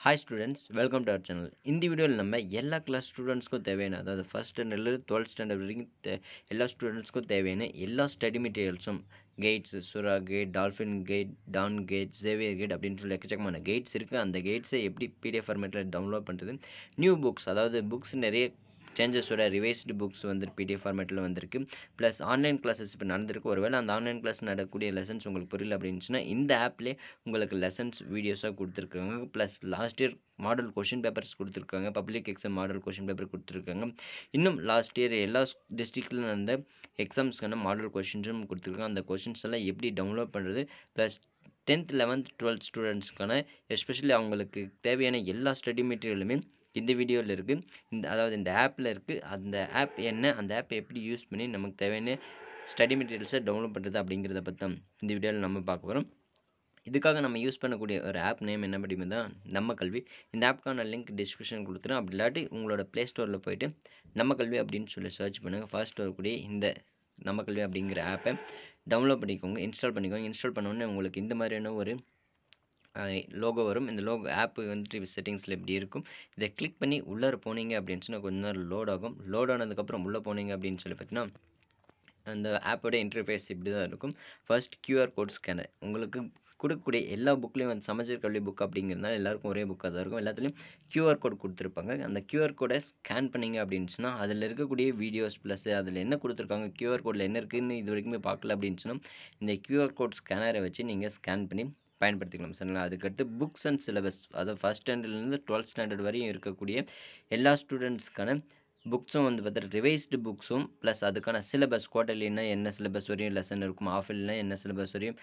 Hi students welcome to our channel இந்த வீடியோவில் நம்ம எல்லா கிளாஸ் ஸ்டூடெண்ட்ஸ்க்கும் தேவையான அதாவது ஃபஸ்ட் ஸ்டாண்டர்ட்லேருந்து டுவெல்த் ஸ்டாண்டர்ட் வரைக்கும் தே எல்லா ஸ்டூடெண்ட்ஸ்க்கும் தேவையான எல்லா study மெட்டீரியல்ஸும் guides Sura guide dolphin guide Don guide Xavier guide அப்படின்னு சொல்லி எக்கச்சக்கமான கேட்ஸ் இருக்குது அந்த கேட்ஸை எப்படி பிடிஎஃப் ஃபார்மேட்டில் டவுன்லோட் பண்ணுறது நியூ புக்ஸ் அதாவது புக்ஸ் நிறைய சேஞ்சஸோட ரிவைஸ்டு புக்ஸ் வந்து பிடிஎஃப் ஃபார்மேட்டில் வந்திருக்கு. ப்ளஸ் ஆன்லைன் கிளாஸஸ் இப்போ நடந்திருக்கு. ஒருவேளை அந்த ஆன்லைன் கிளாஸ் நடக்கக்கூடிய லெசன்ஸ் உங்களுக்கு புரியல அப்படின்னுச்சுன்னா இந்த ஆப்லேயே உங்களுக்கு லெசன்ஸ் வீடியோஸாக கொடுத்துருக்காங்க. Plus last year model question papers கொடுத்துருக்காங்க. Public exam model question paper கொடுத்துருக்காங்க. இன்னும் லாஸ்ட் இயர் எல்லா டிஸ்ட்ரிக்டில் நடந்த எக்ஸாம்ஸ்க்கான மாடல் கொஷின்ஸும் கொடுத்துருக்காங்க. அந்த கொஷின்ஸ் எல்லாம் எப்படி டவுன்லோட் பண்ணுறது ப்ளஸ் டென்த் லெவன்த் டுவெல்த் ஸ்டூடெண்ட்ஸ்க்கான எஸ்பெஷலி அவங்களுக்கு தேவையான எல்லா ஸ்டடி மெட்டீரியலுமே இந்த வீடியோவில் இருக்குது இந்த அதாவது இந்த ஆப்பில் இருக்குது அந்த ஆப் என்ன? அந்த ஆப் எப்படி யூஸ் பண்ணி நமக்கு தேவையான ஸ்டடி மெட்டீரியல்ஸை டவுன்லோட் பண்ணுறது அப்படிங்கிறத பற்றி தான் இந்த வீடியோவில் நம்ம பார்க்க போகிறோம் இதுக்காக நம்ம யூஸ் பண்ணக்கூடிய ஒரு ஆப் நேம் என்ன படிமே தான் நம்ம கல்வி. இந்த ஆப்க்கான லிங்க் டிஸ்கிரிப்ஷன் கொடுத்துரும் அப்படி இல்லாட்டி உங்களோட ப்ளே ஸ்டோரில் போயிட்டு நம்ம கல்வி அப்படின்னு சொல்லி சர்ச் பண்ணுங்கள் ஃபர்ஸ்ட் வரக்கூடிய இந்த நம்ம கல்வி அப்படிங்கிற ஆப்பை டவுன்லோட் பண்ணிக்கோங்க. இன்ஸ்டால் பண்ணிக்கோங்க. இன்ஸ்டால் பண்ணோடனே உங்களுக்கு இந்த மாதிரியான ஒரு லோகோ வரும். இந்த லோகோ ஆப்பு வந்துட்டு செட்டிங்ஸில் இப்படி இருக்கும். இதை கிளிக் பண்ணி உள்ளே போனீங்க அப்படின்னு சொன்னால் கொஞ்ச நேரம் லோட் ஆகும். லோட் ஆனதுக்கப்புறம் உள்ளே போனீங்க அப்படின்னு சொல்லி பார்த்தீங்கன்னா அந்த ஆப்போட இன்டர்ஃபேஸ் இப்படி தான் இருக்கும். ஃபர்ஸ்ட் கியூஆர் கோட் ஸ்கேனர் உங்களுக்கு கொடுக்கக்கூடிய எல்லா புக்லேயும் வந்து சமச்சீர் கல்வி புக் அப்படிங்கிறதுனால எல்லாருக்கும் ஒரே புக்காக தான் இருக்கும். எல்லாத்துலேயும் கியூஆர் கோட் கொடுத்துருப்பாங்க. அந்த கியூஆர் கோடை ஸ்கேன் பண்ணிங்க அப்படின்னு சொன்னால் அதில் இருக்கக்கூடிய வீடியோஸ் ப்ளஸ் அதில் என்ன கொடுத்துருக்காங்க கியூஆர் கோடில் என்ன இருக்குதுன்னு இது வரைக்குமே பார்க்கல அப்படின்னு சொன்னால் இந்த கியூஆர் கோட் ஸ்கேனரை வச்சு நீங்கள் ஸ்கேன் பண்ணி பயன்படுத்திக்கலாம் சரிங்களா அதுக்கடுத்து புக்ஸ் அண்ட் சிலபஸ் அதாவது ஃபஸ்ட் ஸ்டாண்டர்ட்லேருந்து டுவெல்த் ஸ்டாண்டர்ட் வரையும் இருக்கக்கூடிய எல்லா ஸ்டூடெண்ட்ஸ்க்கான புக்ஸும் வந்து பார்த்தா ரிவைஸ்டு புக்ஸும் ப்ளஸ் அதுக்கான சிலபஸ் குவார்டர்லினா என்ன சிலபஸ் வரையும் லெசன் இருக்கும் ஆஃப் இயர்லினா என்ன சிலபஸ் வரையும்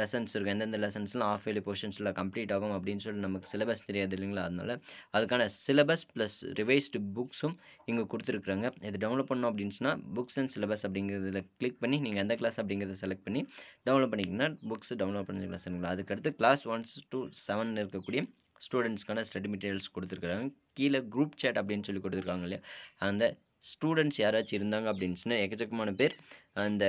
லெசன்ஸ் இருக்கும். எந்தெந்த லெசன்ஸ்லாம் ஆஃப் இயர்லி போர்ஷன்ஸில் கம்ப்ளீட் ஆகும் அப்படின்னு சொல்லி நமக்கு சிலபஸ் தெரியாது இல்லைங்களா? அதனால் அதுக்கான சிலபஸ் ப்ளஸ் ரிவைஸ்டு புக்ஸும் இங்கே கொடுத்துருக்குறாங்க. இது டவுன்லோட் பண்ணோம் அப்படின்னா சொன்னால் புக்ஸ் அண்ட் சிலபஸ் அப்படிங்கிறதுல கிளிக் பண்ணி நீங்கள் எந்த கிளாஸ் அப்படிங்கிறத செலக்ட் பண்ணி டவுன்லோட் பண்ணிங்கன்னா புக்ஸ் டவுன்லோட் பண்ணிக்கலாம் சரிங்களா அதுக்கடுத்து கிளாஸ் ஒன்ஸ் டூ செவன் இருக்கக்கூடிய ஸ்டூடெண்ட்ஸ்க்கான ஸ்டடி மெட்டீரியல்ஸ் கொடுத்துருக்குறாங்க. கீழே குரூப் சேட் அப்படின்னு சொல்லி கொடுத்துருக்காங்க இல்லையா? அந்த ஸ்டூடெண்ட்ஸ் யாராச்சும் இருந்தாங்க அப்படின்னு சொன்னால் எக்கச்சக்கமான பேர் அந்த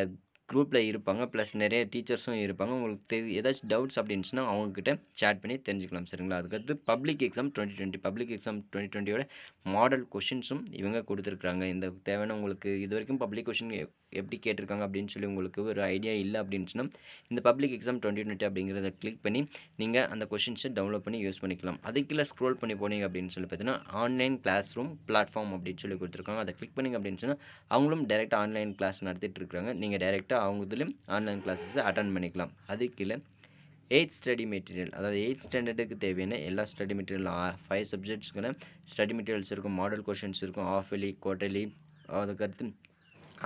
குரூப்பில் இருப்பாங்க. ப்ளஸ் நிறைய டீச்சர்ஸும் இருப்பாங்க. உங்களுக்கு தெரி ஏதாச்சும் டவுட்ஸ் அப்படின்னுச்சுன்னா அவங்கக்கிட்ட சேட் பண்ணி தெரிஞ்சுக்கலாம் சரிங்களா? அதுக்கடுத்து public exam twenty twenty public exam twenty டுவெண்ட்டியோட model கொஷின்ஸும் இவங்க கொடுத்துருக்குறாங்க. இந்த தேவையான உங்களுக்கு இது வரைக்கும் பப்ளிக் கொஷின் எப்படி கேட்டிருக்காங்க அப்படின்னு சொல்லி உங்களுக்கு ஒரு ஐடியா இல்லை அப்படின்னு சொன்னால் இந்த பப்ளிக் எக்ஸாம் டுவெண்ட்டி டுவெண்ட்டி அப்படிங்கிறத கிளிக் பண்ணி நீங்கள் அந்த கொஷின்ஸை டவுன்லோட் பண்ணி யூஸ் பண்ணிக்கலாம். அதுக்குள்ளே ஸ்க்ரோல் பண்ணி போனீங்க அப்படின்னு சொல்லி பார்த்தீங்கன்னா ஆன்லைன் கிளாஸ் ரூம் பிளாட்ஃபார்ம் அப்படின்னு சொல்லி கொடுத்துருக்காங்க. அதை கிளிக் பண்ணிங்க அப்படின்னு சொன்னால் அவங்களும் டேரெக்டாக ஆன்லைன் கிளாஸ் நடத்திட்டு இருக்காங்க நீங்கள் டேரெக்டாக அவங்க இதுலேயும் ஆன்லைன் கிளாஸஸை அட்டன் பண்ணிக்கலாம். அது கீழே எயித் ஸ்டடி மெட்டீரியல் அதாவது எயித் ஸ்டாண்டர்டுக்கு தேவையான எல்லா ஸ்டடி மெட்டீரியல் ஃபைவ் சப்ஜெக்ட்ஸ்க்கான ஸ்டடி மெட்டீரியல்ஸ் இருக்கும் மாடல் கொஷின்ஸ் இருக்கும் ஆஃப் இயர்லி குவார்டர்லி அதுக்கடுத்து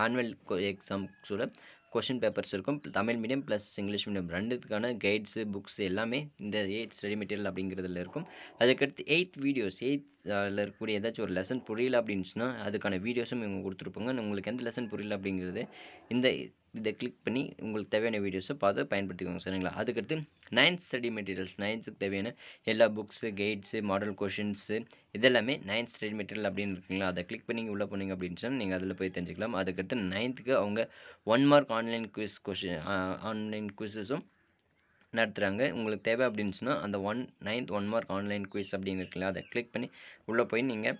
ஆனுவல் எக்ஸாம்ஸோட கொஷின் பேப்பர்ஸ் இருக்கும் Tamil medium plus English medium ரெண்டுத்துக்கான guides books எல்லாமே இந்த எயித் ஸ்டடி மெட்டீரியல் அப்படிங்கிறதுல இருக்கும். அதுக்கடுத்து எயித் வீடியோஸ் எயித்தில் இருக்கக்கூடிய ஏதாச்சும் ஒரு லெசன் புரியல அப்படின்னுச்சுன்னா அதுக்கான வீடியோஸும் இவங்க கொடுத்துருப்பாங்க. உங்களுக்கு எந்த லெசன் புரியல அப்படிங்கிறது இந்த இதை கிளிக் பண்ணி உங்களுக்கு தேவையான வீடியோஸை பார்த்து பயன்படுத்திக்கோங்க சரிங்களா? அதுக்கடுத்து நைன்த் ஸ்டடி மெட்டீரியல்ஸ் நைன்த்துக்கு தேவையான எல்லா புக்ஸு கைட்ஸு மாடல் கொஷின்ஸு இதெல்லாமே நைன்த் ஸ்டடி மெட்டீரியல் அப்படின்னு இருக்குங்களா? அதை கிளிக் பண்ணி உள்ளே போனீங்க அப்படின்னு சொன்னால் நீங்கள் அதில் போய் தெரிஞ்சுக்கலாம். அதுக்கடுத்து நைன்த்துக்கு அவங்க one mark online quiz question online குவிஸஸும் நடத்துகிறாங்க உங்களுக்கு தேவை அப்படின்னு சொன்னால் அந்த one ninth one mark online quiz அப்படின்னு இருக்குல்ல அதை கிளிக் பண்ணி உள்ளே போய் நீங்கள்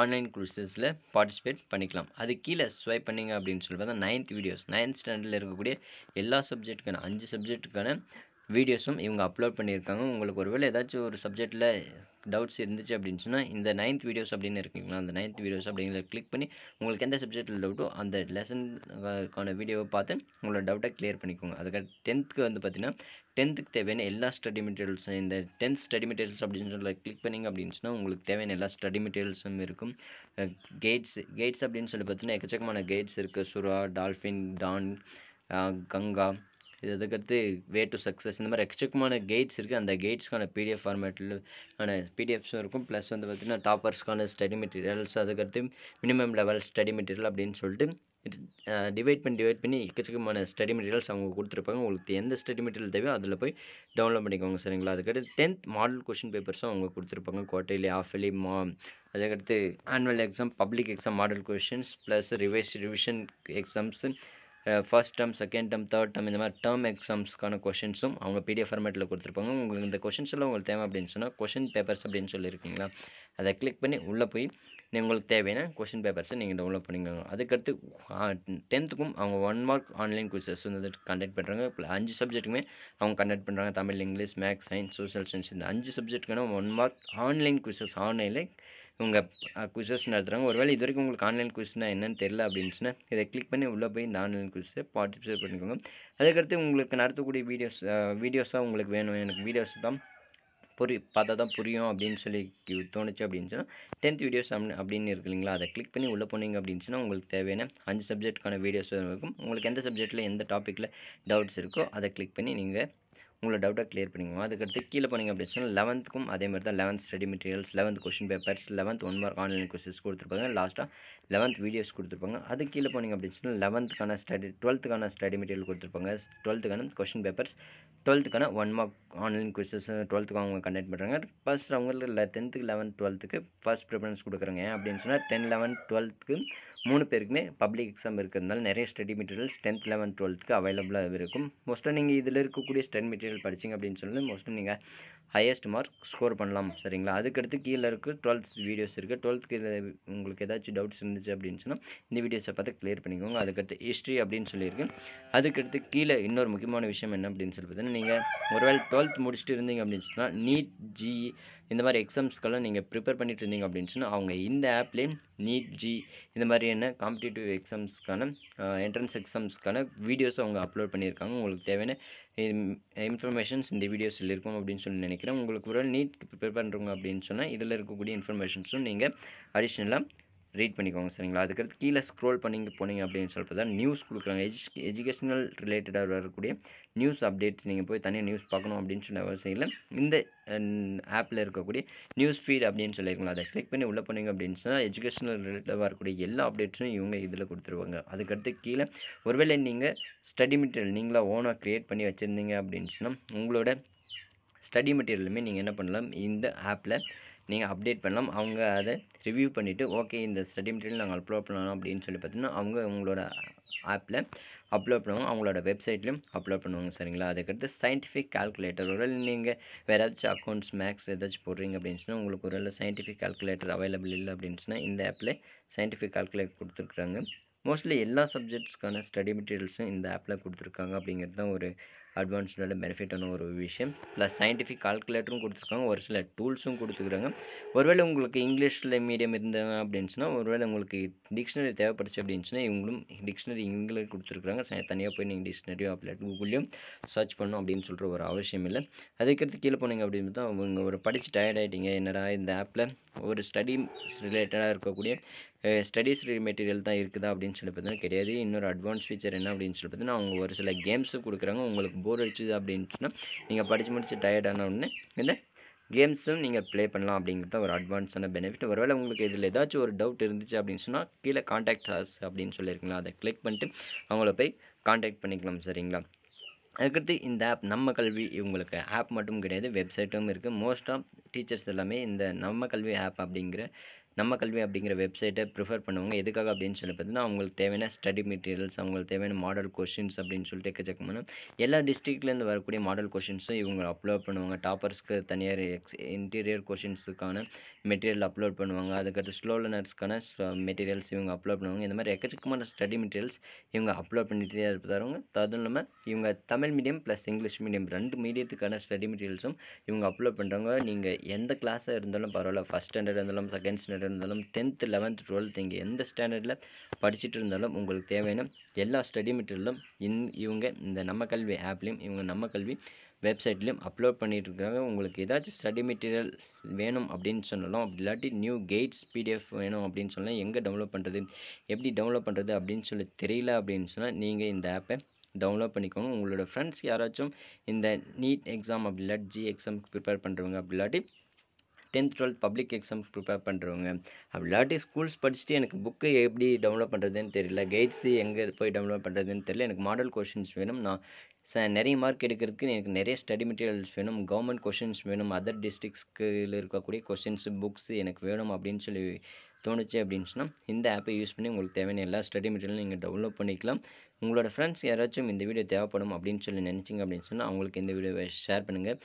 ஆன்லைன் குரூசஸில் பார்ட்டிசிபேட் பண்ணிக்கலாம். அது கீழே ஸ்வைப் பண்ணிங்க அப்படின்னு சொல்லி பார்த்தா நைன்த் வீடியோஸ் நைன்த் ஸ்டாண்டர்டில் இருக்கக்கூடிய எல்லா சப்ஜெக்ட்டுக்கான அஞ்சு சப்ஜெக்ட்டுக்கான வீடியோஸும் இவங்க அப்லோட் பண்ணியிருக்காங்க. உங்களுக்கு ஒருவேளை ஏதாச்சும் ஒரு சப்ஜெக்ட்டில் டவுட்ஸ் இருந்துச்சு அப்படின்னு சொன்னால் இந்த நைன்த் வீடியோஸ் அப்படின்னு இருக்குங்களா? அந்த நைன்த் வீடியோஸ் அப்படிங்கிறத கிளிக் பண்ணி உங்களுக்கு எந்த சப்ஜெக்ட்டில் டவுட்டோ அந்த லெசனுக்கான வீடியோவை பார்த்து உங்களோட டவுட்டை கிளியர் பண்ணிக்கோங்க. அதுக்காக டென்த்துக்கு வந்து பார்த்திங்கன்னா டென்த்துக்கு தேவையான எல்லா ஸ்டடி மெட்டீரியல்ஸும் இந்த டென்த் ஸ்டடி மெட்டீரியல்ஸ் அப்படின்னு சொல்லி கிளிக் பண்ணிங்க அப்படின்னு சொன்னால் உங்களுக்கு தேவையான எல்லா ஸ்டடி மெட்டீரியல்ஸும் இருக்கும். கேட்ஸ் கேட்ஸ் அப்படின்னு சொல்லி பார்த்தீங்கன்னா எக்கச்சக்கமான கைட்ஸ் இருக்குது சுறா டால்ஃபின் டான் கங்கா இது அதுக்கடுத்து வே டு சக்ஸஸ் இந்த மாதிரி எக்கச்சக்கமான கேட்ஸ் இருக்குது அந்த கைட்ஸ்க்கான பிடிஎஃப் ஃபார்மேட்டில் ஆன பிடிஎஃப்ஸும் இருக்கும். ப்ளஸ் வந்து பார்த்திங்கன்னா டாப்பர்ஸ்க்கான ஸ்டடி மெட்டீரியல்ஸ் அதுக்கடுத்து மினிமம் லெவல் ஸ்டடி மெட்டீரியல் அப்படின்னு சொல்லிட்டு டிவைட் பண்ணி டிவைட் பண்ணி எக்கச்சக்கமான ஸ்டடி மெட்டீரியல்ஸ் அவங்க கொடுத்துருப்பாங்க. உங்களுக்கு எந்த ஸ்டடி மெட்டீரியல் தேவையோ அதில் போய் டவுன்லோட் பண்ணிக்கோங்க சரிங்களா? அதுக்கடுத்து டென்த் மாடல் கொஷின் பேப்பர்ஸும் அவங்க கொடுத்துருப்பாங்க. குவார்ட்டர்லி ஆஃப்லி மா அதுக்கடுத்து annual exam public exam model questions plus revise revision exams first term second term third term இந்த மாதிரி டேர்ம் எக்ஸாம்ஸ்க்கான கொஷின்ஸும் அவங்க பிடிஎஃப் ஃபார்மேட்டில் கொடுத்துருப்பாங்க. உங்களுக்கு இந்த கொஷின்ஸ் எல்லாம் உங்களுக்கு தேவை அப்படின்னு சொன்னால் கொஷின் பேப்பர்ஸ் அப்படின்னு சொல்லியிருக்கீங்களா? அதை கிளிக் பண்ணி உள்ளே போய் நீ உங்களுக்கு தேவையான கொஷின் பேப்பர்ஸை நீங்கள் டவுன்லோட் பண்ணிக்கோங்க. அதுக்கடுத்து டென்த்துக்கும் அவங்க ஒன் மார்க் ஆன்லைன் குவிசஸ் வந்து கண்டக்ட் பண்ணுறாங்க அஞ்சு சப்ஜெக்ட்டுமே அவங்க கண்டக்ட் பண்ணுறாங்க Tamil English maths science social science இந்த அஞ்சு சப்ஜெக்ட்டுக்கான ஒன் மார்க் ஆன்லைன் குவிசஸ் ஆன்லைனில் இவங்க குவிசஸ் நடத்துகிறாங்க ஒருவேளை இது வரைக்கும் உங்களுக்கு ஆன்லைன் குவிஸ்னால் என்னென்னு தெரில அப்படின்னு சொன்னால் இதை கிளிக் பண்ணி உள்ளே போய் இந்த ஆன்லைன் குவிஸை பார்ட்டிசிபேட் பண்ணிக்கோங்க. அதுக்கடுத்து உங்களுக்கு நடத்தக்கூடிய வீடியோஸ் வீடியோஸாக உங்களுக்கு வேணும். எனக்கு வீடியோஸ் தான் புரி பார்த்தா தான் புரியும் அப்படின்னு சொல்லி தோணுச்சு அப்படின்னு சொன்னால் டென்த் வீடியோஸ் அப்படின்னு இருக்கு இல்லைங்களா? அதை கிளிக் பண்ணி உள்ளே போனீங்க அப்படின்னு சொன்னால் உங்களுக்கு தேவையான அஞ்சு சப்ஜெக்ட்டுக்கான வீடியோஸ் இருக்கும் உங்களுக்கு எந்த சப்ஜெக்ட்டில் எந்த டாப்பிக்கில் டவுட்ஸ் இருக்கோ அதை கிளிக் பண்ணி நீங்கள் உங்களோட டவுட்டை க்ளியர் பண்ணிக்கோங்க. அதுக்கடுத்து கீழே போனீங்க அப்படின்னு சொன்னால் லெவன்த்துக்கும் அதே மாதிரி தான் eleventh study materials eleventh question papers eleventh one mark online questions கொடுத்துருப்பாங்க. லாஸ்ட்டாக லெவன்த் வீடியோஸ் கொடுத்துருப்பாங்க. அது கீழே போனீங்க அப்படின்னு சொன்னால் லெவன்த்துக்கான ஸ்டடி டுவெல்த்துக்கான ஸ்டடி மெட்டீரியல் கொடுத்துருப்பாங்க. டுவெல்த்துக்கான கொஷின் பேப்பர்ஸ் டுவெல்த்துக்கான ஒன் மார்க் ஆன்லைன் குவிசஸ் டுவெல்த்துக்கு அவங்க கண்டக்ட் பண்ணுறாங்க ஃபர்ஸ்ட் அவங்க இல்லை டென்த்துக்கு லெவன்த் டுவெல்த்துக்கு ஃபர்ஸ்ட் ப்ரிஃபரன்ஸ் கொடுக்குறாங்க. ஏன் அப்படின்னு சொன்னால் டென் லெவன் டுவெல்த்துக்கு மூணு பேருக்குமே பப்ளிக் எக்ஸாம் இருக்கிறதுனால நிறைய ஸ்டடி மெட்டீரியல்ஸ் டென்த் லெவன்த் டுவெல்த்துக்கு அவைலபிளாக இருக்கும். மோஸ்ட்டாக நீங்கள் இதில் இருக்கக்கூடிய ஸ்டடி மெட்டீரியல் படிச்சிங்க அப்படின்னு சொல்லி மோஸ்ட்டாக நீங்கள் ஹையஸ்ட் மார்க் ஸ்கோர் பண்ணலாம் சரிங்களா? அதுக்கடுத்து கீழே இருக்குது டுவெல்த் வீடியோஸ் இருக்குது டுவெல்த்துக்கு உங்களுக்கு ஏதாச்சும் டவுட்ஸ் இருந்துச்சு அப்படின்னு சொன்னால் இந்த வீடியோஸை பார்த்து கிளியர் பண்ணிக்கோங்க. அதுக்கடுத்து ஹிஸ்ட்ரி அப்படின்னு சொல்லியிருக்கு. அதுக்கடுத்து கீழே இன்னொரு முக்கியமான விஷயம் என்ன அப்படின்னு சொல்லி பார்த்தீங்கன்னா நீங்கள் ஒருவேளை டுவெல்த் முடிச்சுட்டு இருந்தீங்க அப்படின்னு சொன்னால் நீட் ஜிஇ இந்த மாதிரி எக்ஸாம்ஸ்க்கெல்லாம் நீங்கள் ப்ரிப்பேர் பண்ணிட்டு இருந்தீங்க அப்படின்னு சொன்னால் அவங்க இந்த ஆப்லேயே நீட் ஜி இந்த மாதிரியான காம்படிட்டிவ் எக்ஸாம்ஸ்க்கான என்ட்ரன்ஸ் எக்ஸாம்ஸ்க்கான வீடியோஸ் அவங்க அப்லோட் பண்ணியிருக்காங்க. உங்களுக்கு தேவையான இன்ஃபர்மேஷன்ஸ் இந்த வீடியோஸில் இருக்கும் அப்படின்னு சொல்லி நினைக்கிறேன். உங்களுக்கு ஒரு நீட் ப்ரிப்பேர் பண்ணுறவங்க அப்படின்னு சொன்னால் இதில் இருக்கக்கூடிய இன்ஃபர்மேஷன்ஸும் நீங்கள் அடிஷ்னலாக ரீட் பண்ணிக்கோங்க சரிங்களா? அதுக்கடுத்து கீழே ஸ்க்ரோல் பண்ணிங்க போனீங்க அப்படின்னு சொல்லிட்டு தான் நியூஸ் கொடுக்குறாங்க எஜு எஜுகேஷனல் ரிலேட்டடாக வரக்கூடிய நியூஸ் அப்டேட்ஸ் நீங்கள் போய் தனியாக நியூஸ் பார்க்கணும் அப்படின்னு சொன்ன அவசியம் இல்லை. இந்த ஆப்பில் இருக்கக்கூடிய நியூஸ் ஃபீட் அப்படின்னு சொல்லியிருக்கலாம் அதை கிளிக் பண்ணி உள்ளே போனீங்க அப்படின்னு சொன்னால் எஜுகேஷனல் ரிலேட்டடாக வரக்கூடிய எல்லா அப்டேட்ஸும் இவங்க இதில் கொடுத்துருவாங்க. அதுக்கடுத்து கீழே ஒருவேளை நீங்கள் ஸ்டடி மெட்டீரியல் நீங்களாக ஓனாக க்ரியேட் பண்ணி வச்சுருந்தீங்க அப்படின்னு சொன்னால் உங்களோட ஸ்டடி மெட்டீரியலுமே நீங்கள் என்ன பண்ணலாம்? இந்த ஆப்பில் நீங்கள் அப்டேட் பண்ணலாம். அவங்க அதை ரிவ்யூ பண்ணிவிட்டு ஓகே இந்த ஸ்டடி மெட்டீரியல் நாங்கள் அப்லோட் பண்ணலாம் அப்படின்னு சொல்லி பார்த்தீங்கன்னா அவங்க உங்களோட ஆப்பில் அப்லோட் பண்ணுவாங்க. அவங்களோட வெப்சைட்லேயும் அப்லோட் பண்ணுவாங்க சரிங்களா? அதுக்கடுத்து சயின்டிஃபிக் கால்குலேட்டர் ஒரு நீங்கள் வேறு ஏதாச்சும் அக்கௌண்ட்ஸ் மேக்ஸ் ஏதாச்சும் போடுறீங்க அப்படின்னு சொன்னால் உங்களுக்கு ஒரு சயின்டிஃபிக் கால்குலேட்டர் அவைலபிள் இல்லை அப்படின்னு சொன்னால் இந்த ஆப்பில் சயின்டிஃபிக் கால்குலேட்டர் கொடுத்துருக்குறாங்க. மோஸ்ட்லி எல்லா சப்ஜெக்ட்ஸ்க்கான ஸ்டடி மெட்டீரியல்ஸும் இந்த ஆப்பில் கொடுத்துருக்காங்க அப்படிங்கிறது தான் ஒரு அட்வான்ஸ்டோட பெனிஃபிட்டான ஒரு விஷயம். ப்ளஸ் சயின்டிஃபிக் கால்குலேட்டரும் கொடுத்துருக்காங்க. ஒரு சில டூல்ஸும் கொடுத்துருக்காங்க. ஒருவேளை உங்களுக்கு இங்கிலீஷில் மீடியம் இருந்தாங்க அப்படின்னு ஒருவேளை உங்களுக்கு டிக்ஷனரி தேவைப்படுச்சு அப்படின்னு சொன்னால் இவங்களும் டிக்ஷனரி இங்கிலீஷ் கொடுத்துருக்குறாங்க. தனியாக போய் நீங்கள் டிக்ஷனரியோ அப்படி கூகுள்லையும் சர்ச் பண்ணும் அப்படின்னு சொல்கிற ஒரு அவசியம் இல்லை. அதுக்கடுத்து கீழே போனீங்க அப்படின்னு பார்த்தா அவங்க ஒரு படித்து டயர்ட் ஆகிட்டீங்க என்னடா இந்த ஆப்பில் ஒரு ஸ்டடி ரிலேட்டடாக இருக்கக்கூடிய ஸ்டடீஸ் மெட்டீரியல் தான் இருக்குதா அப்படின்னு சொல்லி பார்த்தீங்கன்னா கிடையாது. இன்னொரு அட்வான்ஸ் ஃபீச்சர் என்ன அப்படின்னு சொல்லி பார்த்தீங்கன்னா அவங்க ஒரு சில கேம்ஸும் கொடுக்குறாங்க. உங்களுக்கு போர் அடிச்சுது அப்படின்னு சொன்னால் நீங்கள் படித்து முடிச்சு டயர்டான உடனே இந்த கேம்ஸும் நீங்கள் ப்ளே பண்ணலாம் அப்படிங்கிறது ஒரு அட்வான்ஸான பெனிஃபிட் ஒருவேளை உங்களுக்கு இதில் ஏதாச்சும் ஒரு டவுட் இருந்துச்சு அப்படின்னு சொன்னால் கீழே காண்டாக்ட் ஹாஸ் அப்படின்னு சொல்லியிருக்கலாம் அதை கிளிக் பண்ணிட்டு அவங்கள போய் காண்டாக்ட் பண்ணிக்கலாம் சரிங்களா? அதுக்கடுத்து இந்த ஆப் நம்ம கல்வி இவங்களுக்கு ஆப் மட்டும் கிடையாது வெப்சைட்டும் இருக்குது மோஸ்ட் ஆஃப் டீச்சர்ஸ் எல்லாமே இந்த நம்ம கல்வி ஆப் அப்படிங்கிற நம்ம கல்வி அப்படிங்கிற வெப்சைட்டை ப்ரிஃபர் பண்ணுவாங்க. எதுக்காக அப்படின்னு சொல்லி பார்த்தீங்கன்னா அவங்களுக்கு தேவையான ஸ்டடி மெட்டீரியல்ஸ் அவங்களுக்கு தேவையான மாடல் கொஷின்ஸ் அப்படின்னு சொல்லிட்டு எக்கச்சக்கமான எல்லா டிஸ்ட்ரிக்ட்லேருந்து வரக்கூடிய மாடல் கொஷின்ஸும் இவங்க அப்லோட் பண்ணுவாங்க. டாப்பர்ஸ்க்கு தனியார் எக்ஸ் இன்டீரியர் கொஷின்ஸுக்கான மெட்டீரியல் அப்லோட் பண்ணுவாங்க. அதுக்கடுத்து ஸ்லோ லேர்னர்ஸ்க்கான மெட்டீரியல்ஸ் இவங்க அப்லோட் பண்ணுவாங்க. இந்த மாதிரி எக்கச்சக்கமான ஸ்டடி மெட்டீரியல்ஸ் இவங்க அப்லோட் பண்ணிகிட்டே இருப்பாங்க அதுவும் இல்லாமல் இவங்க Tamil medium plus English medium ரெண்டு மீடியத்துக்கான ஸ்டடி மெட்டீரியல்ஸும் இவங்க அப்லோட் பண்ணுறாங்க நீங்கள் எந்த கிளாஸாக இருந்தாலும் பரவாயில்ல. ஃபஸ்ட் ஸ்டாண்டர்ட் இருந்தாலும் செகண்ட் ஸ்டாண்டர்ட் இருந்தாலும் டென்த்து லெவன்த் டுவெல்த் இங்கே எந்த ஸ்டாண்டர்டில் படிச்சுட்டு இருந்தாலும் உங்களுக்கு தேவையான எல்லா ஸ்டடி மெட்டீரியலும் இந் இவங்க இந்த நம்ம கல்வி ஆப்லேயும் இவங்க நம்ம கல்வி வெப்சைட்லேயும் அப்லோட் பண்ணிகிட்டு இருக்காங்க. உங்களுக்கு ஏதாச்சும் ஸ்டடி மெட்டீரியல் வேணும் அப்படின்னு சொன்னாலும் அப்படி இல்லாட்டி நியூ கைட்ஸ் பிடிஎஃப் வேணும் அப்படின்னு சொன்னால் எங்கே டவுன்லோட் பண்ணுறது எப்படி டவுன்லோட் பண்ணுறது அப்படின்னு சொல்லி தெரியல அப்படின்னு சொன்னால் நீங்கள் இந்த ஆப்பை டவுன்லோட் பண்ணிக்கோங்க. உங்களோட ஃப்ரெண்ட்ஸ் யாராச்சும் இந்த நீட் எக்ஸாம் அப்படி இல்லாட்டி ஜி எக்ஸாம் ப்ரிப்பேர் பண்ணுறவங்க அப்படி இல்லாட்டி tenth twelfth public exam prepare பண்ணுறவங்க அப்படி இல்லாட்டி ஸ்கூல்ஸ் படிச்சுட்டு எனக்கு புக்கு எப்படி டவுன்லோட் பண்ணுறதுன்னு தெரியல. கைட்ஸு எங்கே போய் டவுன்லோட் பண்ணுறதுன்னு தெரியல. எனக்கு மாடல் கொஷின்ஸ் வேணும். நான் ச நிறைய மார்க் எடுக்கிறதுக்கு எனக்கு நிறைய ஸ்டடி மெட்டீரியல்ஸ் வேணும். கவர்மெண்ட் கொஷின்ஸ் வேணும். அதர் டிஸ்ட்ரிக்ஸ்கில் இருக்கக்கூடிய கொஷின்ஸு புக்ஸு எனக்கு வேணும் அப்படின்னு சொல்லி தோணுச்சு அப்படின்னு சொன்னால் இந்த ஆப்பை யூஸ் பண்ணி உங்களுக்கு தேவையான எல்லா ஸ்டடி மெட்டீரியலும் நீங்கள் டவுன்லோட் பண்ணிக்கலாம். உங்களோட ஃப்ரெண்ட்ஸ் யாராச்சும் இந்த வீடியோ தேவைப்படும் அப்படின்னு சொல்லி நினச்சிங்க அப்படின்னு சொன்னால் அவங்களுக்கு இந்த வீடியோவை ஷேர் பண்ணுங்கள்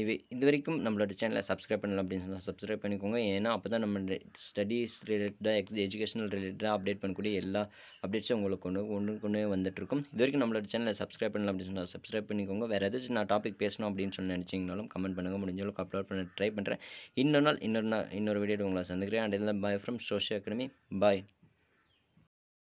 இது இது வரைக்கும் நம்மளோட சேனலை சப்ஸ்கிரைப் பண்ணலாம் அப்படின்னு சொன்னால் சப்ஸ்கிரைப் பண்ணிக்கோங்க. ஏன்னா அப்போ தான் நம்ம ஸ்டடீஸ் ரிலேட்டடாக எக்ஸ் எஜுகேஷனல் ரிலேட்டடாக அப்டேட் பண்ணக்கூடிய எல்லா அப்டேட்ஸும் உங்களுக்கு ஒன்று ஒன்று கொண்டு வந்துட்டுருக்கும். இது வரைக்கும் நம்மளோட சேனலை சப்ஸ்கிரைப் பண்ணலாம் அப்படின்னு சொன்னால் சப்ஸ்கிரைப் பண்ணிக்கோங்க. வேறு ஏதாச்சும் நான் டாபிக் பேசணும் அப்படின்னு சொல்லி நினச்சிங்கனாலும் கமெண்ட் பண்ணுங்கள் முடிஞ்ச அளவுக்கு அப்லோட் பண்ண ட்ரை பண்ணுறேன் இன்னொரு நாள் இன்னொரு நாள் இன்னொரு வீடியோ உங்களை சந்திக்கிறேன். அண்ட் இதில் bye from social academy bye